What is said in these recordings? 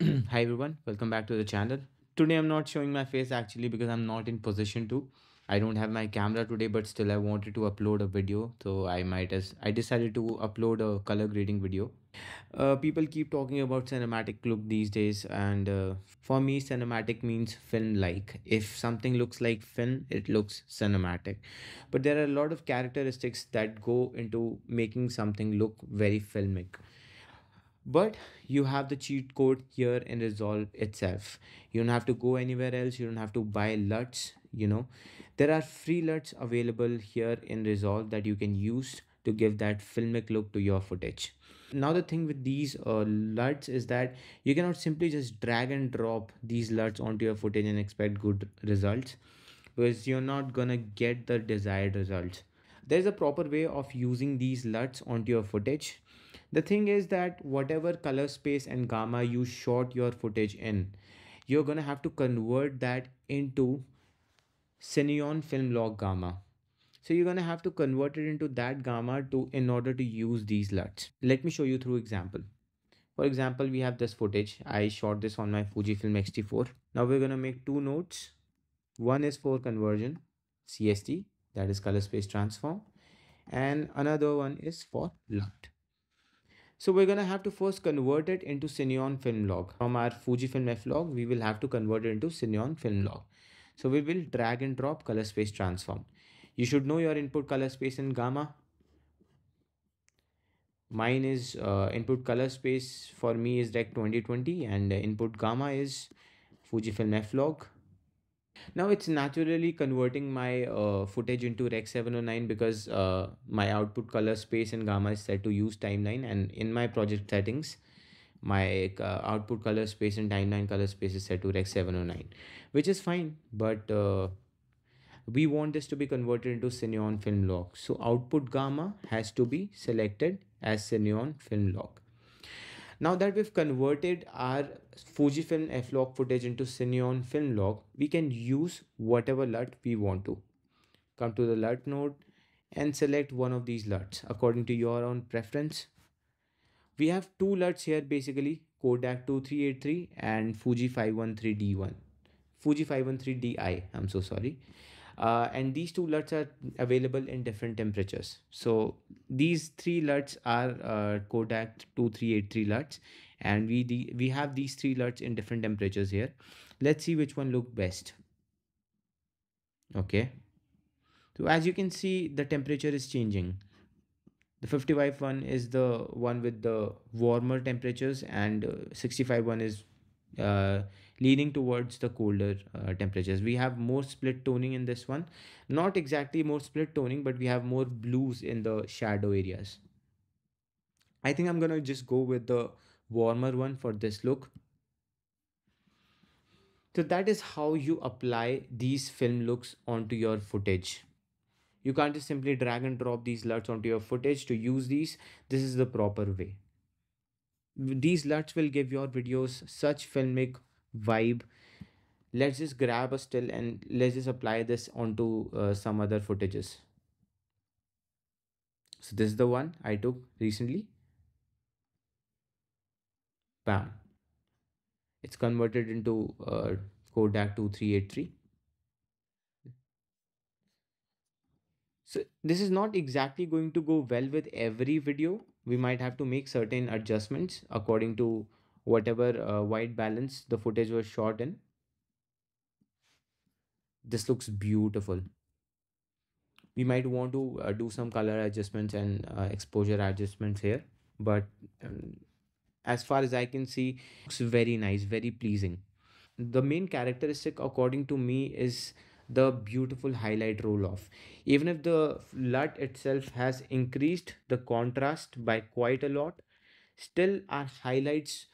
Hi everyone, welcome back to the channel. Today I'm not showing my face actually because I'm not in position to. I don't have my camera today, but still I wanted to upload a video, so I might as I decided to upload a color grading video. Uh, people keep talking about cinematic look these days, and uh, for me, cinematic means film-like. If something looks like film, it looks cinematic. But there are a lot of characteristics that go into making something look very filmic. But you have the cheat code here in Resolve itself. You don't have to go anywhere else. You don't have to buy LUTs. You know, there are free LUTs available here in Resolve that you can use to give that filmic look to your footage. Now the thing with these uh, LUTs is that you cannot simply just drag and drop these LUTs onto your footage and expect good results because you're not gonna get the desired results. There's a proper way of using these LUTs onto your footage the thing is that whatever color space and gamma you shot your footage in, you're gonna have to convert that into Cineon film log gamma. So you're gonna have to convert it into that gamma to in order to use these LUTs. Let me show you through example. For example, we have this footage. I shot this on my Fujifilm X-T4. Now we're gonna make two nodes. One is for conversion, CST, that is color space transform, and another one is for LUT. So we're gonna have to first convert it into Cineon film log. From our Fujifilm F log, we will have to convert it into Cineon film log. So we will drag and drop color space transform. You should know your input color space in gamma. Mine is uh, input color space for me is Rec 2020 and input gamma is Fujifilm F log. Now it's naturally converting my uh, footage into Rec 709 because uh, my output color space and gamma is set to use timeline. And in my project settings my uh, output color space and timeline color space is set to Rec 709 which is fine. But uh, we want this to be converted into Cineon film log so output gamma has to be selected as Cineon film log now that we've converted our Fujifilm F-Log footage into Cineon film log, we can use whatever LUT we want to. Come to the LUT node and select one of these LUTs according to your own preference. We have two LUTs here basically, Kodak 2383 and Fuji 513D1. Fuji 513DI, I'm so sorry uh, and these two LUTs are available in different temperatures. So these three LUTs are uh, Kodak 2383 LUTs and we we have these three LUTs in different temperatures here. Let's see which one look best. Okay. So as you can see, the temperature is changing. The 55 one is the one with the warmer temperatures and uh, 65 one is uh, leaning towards the colder uh, temperatures. We have more split toning in this one. Not exactly more split toning, but we have more blues in the shadow areas. I think I'm gonna just go with the warmer one for this look. So that is how you apply these film looks onto your footage. You can't just simply drag and drop these LUTs onto your footage to use these. This is the proper way. These LUTs will give your videos such filmic vibe. Let's just grab a still and let's just apply this onto uh, some other footages. So this is the one i took recently. Bam. It's converted into uh, kodak 2383 so this is not exactly going to go well with every video we might have to make certain adjustments according to whatever uh, white balance the footage was shot in. This looks beautiful. We might want to uh, do some color adjustments and uh, exposure adjustments here but um, as far as i can see looks very nice very pleasing. The main characteristic according to me is the beautiful highlight roll off even if the LUT itself has increased the contrast by quite a lot still our highlights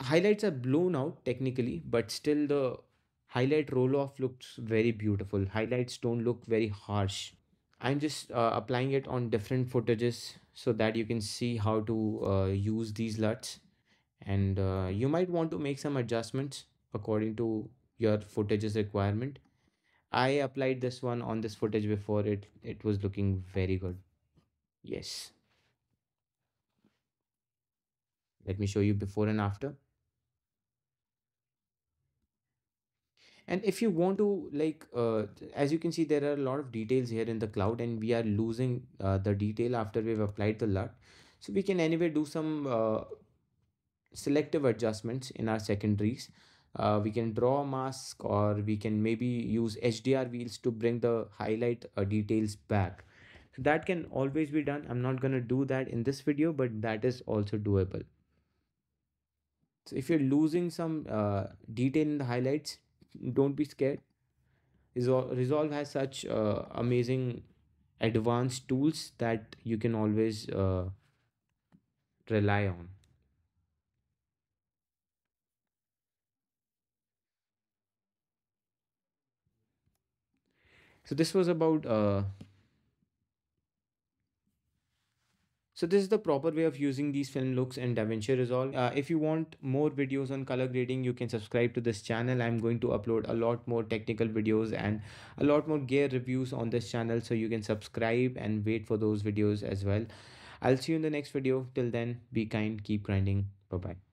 highlights are blown out technically but still the highlight roll off looks very beautiful. Highlights don't look very harsh. I'm just uh, applying it on different footages so that you can see how to uh, use these LUTs. And uh, you might want to make some adjustments according to your footage's requirement I applied this one on this footage before. It it was looking very good. Yes. Let me show you before and after. And if you want to like uh, as you can see there are a lot of details here in the cloud and we are losing uh, the detail after we've applied the LUT. So we can anyway do some uh, selective adjustments in our secondaries uh, we can draw a mask or we can maybe use HDR wheels to bring the highlight uh, details back. So that can always be done. I'm not going to do that in this video but that is also doable. So if you're losing some uh, detail in the highlights don't be scared. Resolve, Resolve has such uh, amazing advanced tools that you can always uh, rely on. So this was about uh, So this is the proper way of using these film looks in DaVinci Resolve. Uh, if you want more videos on color grading, you can subscribe to this channel. I'm going to upload a lot more technical videos and a lot more gear reviews on this channel. So you can subscribe and wait for those videos as well. I'll see you in the next video. Till then, be kind, keep grinding. Bye-bye.